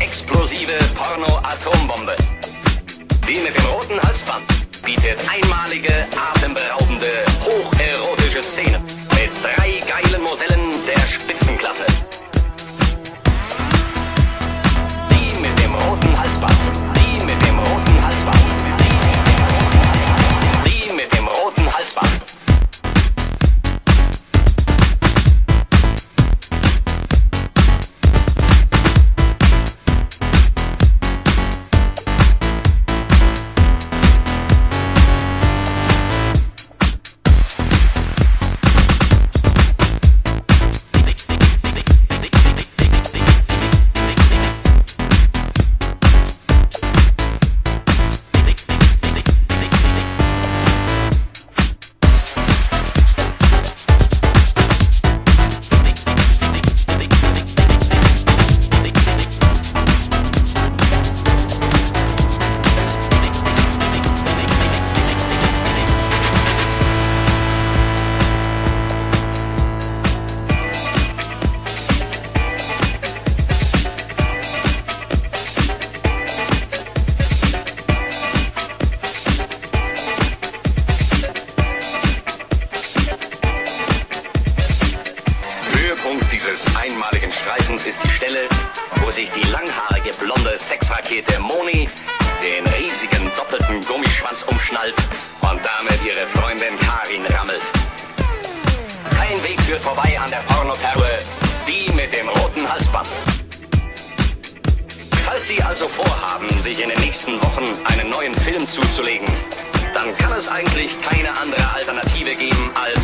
explosive Porno-Atombombe. Die mit dem roten Halsband bietet einmalige, atemberaubende, hocherotische Szenen mit drei geilen Modellen der Spitzenklasse. Die mit dem roten Halsband. Freundin Karin rammelt. Kein Weg führt vorbei an der Pornoperle, die mit dem roten Halsband. Falls Sie also vorhaben, sich in den nächsten Wochen einen neuen Film zuzulegen, dann kann es eigentlich keine andere Alternative geben als